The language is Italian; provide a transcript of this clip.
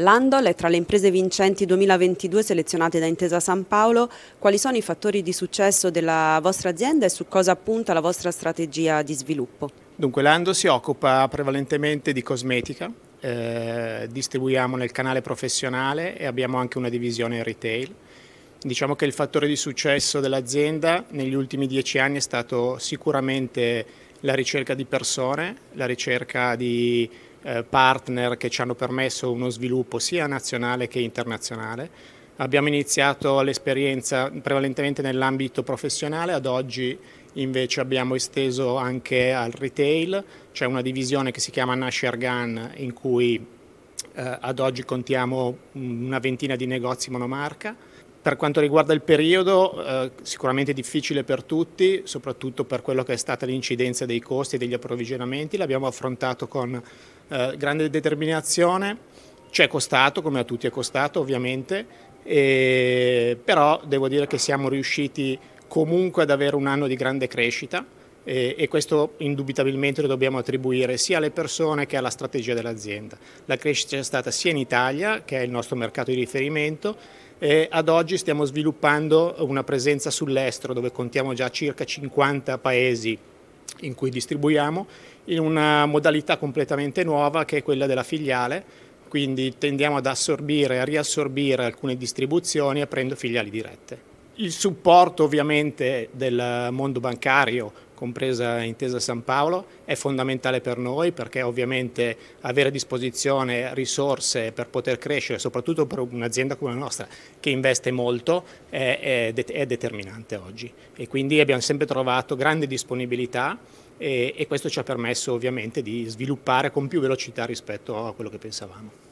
L'Andol è tra le imprese vincenti 2022 selezionate da Intesa San Paolo. Quali sono i fattori di successo della vostra azienda e su cosa punta la vostra strategia di sviluppo? Dunque l'Andol si occupa prevalentemente di cosmetica, eh, distribuiamo nel canale professionale e abbiamo anche una divisione retail. Diciamo che il fattore di successo dell'azienda negli ultimi dieci anni è stato sicuramente la ricerca di persone, la ricerca di partner che ci hanno permesso uno sviluppo sia nazionale che internazionale. Abbiamo iniziato l'esperienza prevalentemente nell'ambito professionale, ad oggi invece abbiamo esteso anche al retail, c'è una divisione che si chiama Nasher Gun in cui eh, ad oggi contiamo una ventina di negozi monomarca per quanto riguarda il periodo, eh, sicuramente difficile per tutti, soprattutto per quello che è stata l'incidenza dei costi e degli approvvigionamenti, l'abbiamo affrontato con eh, grande determinazione, ci è costato, come a tutti è costato ovviamente, e, però devo dire che siamo riusciti comunque ad avere un anno di grande crescita e, e questo indubitabilmente lo dobbiamo attribuire sia alle persone che alla strategia dell'azienda. La crescita è stata sia in Italia, che è il nostro mercato di riferimento, e ad oggi stiamo sviluppando una presenza sull'estero dove contiamo già circa 50 paesi in cui distribuiamo in una modalità completamente nuova che è quella della filiale, quindi tendiamo ad assorbire e riassorbire alcune distribuzioni aprendo filiali dirette. Il supporto ovviamente del mondo bancario, compresa Intesa San Paolo, è fondamentale per noi perché ovviamente avere a disposizione risorse per poter crescere, soprattutto per un'azienda come la nostra che investe molto, è, è, è, determinante oggi e quindi abbiamo sempre trovato grande disponibilità e, e questo ci ha permesso ovviamente di sviluppare con più velocità rispetto a quello che pensavamo.